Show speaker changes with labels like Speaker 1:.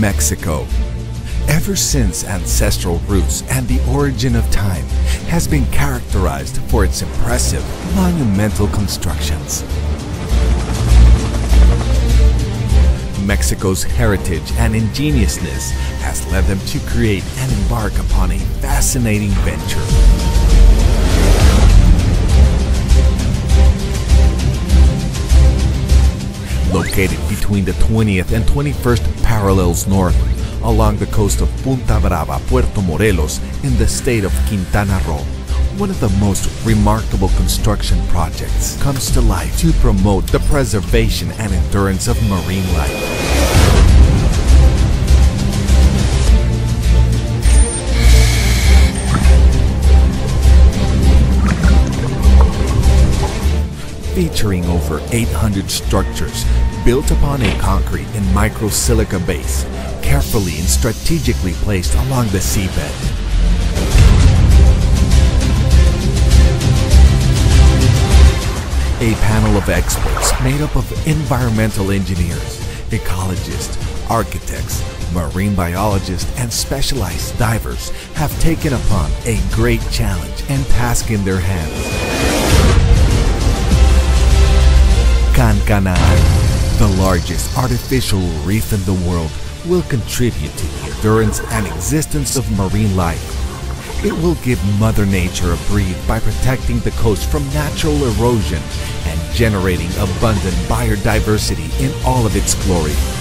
Speaker 1: Mexico. Ever since ancestral roots and the origin of time has been characterized for its impressive, monumental constructions. Mexico's heritage and ingeniousness has led them to create and embark upon a fascinating venture. Located between the 20th and 21st parallels north, along the coast of Punta Brava, Puerto Morelos, in the state of Quintana Roo, one of the most remarkable construction projects comes to life to promote the preservation and endurance of marine life. Featuring over 800 structures built upon a concrete and microsilica base, carefully and strategically placed along the seabed. A panel of experts made up of environmental engineers, ecologists, architects, marine biologists, and specialized divers have taken upon a great challenge and task in their hands. The largest artificial reef in the world, will contribute to the endurance and existence of marine life. It will give Mother Nature a breathe by protecting the coast from natural erosion and generating abundant biodiversity in all of its glory.